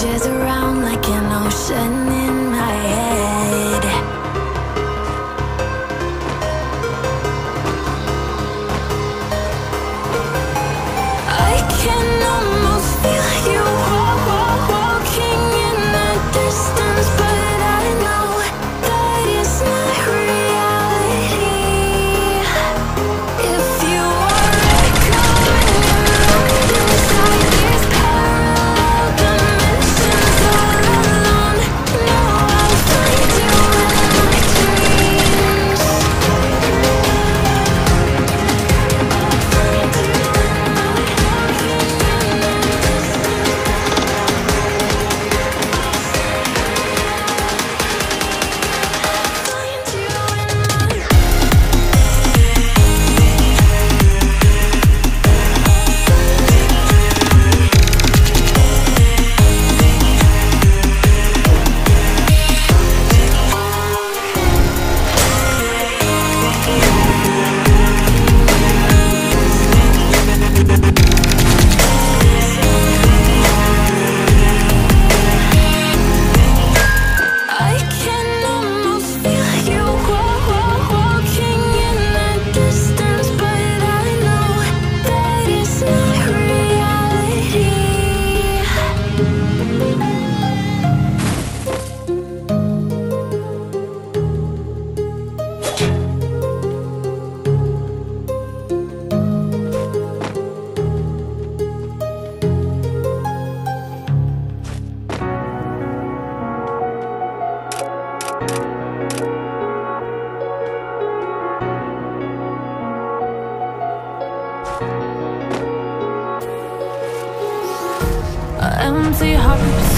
changes empty hearts.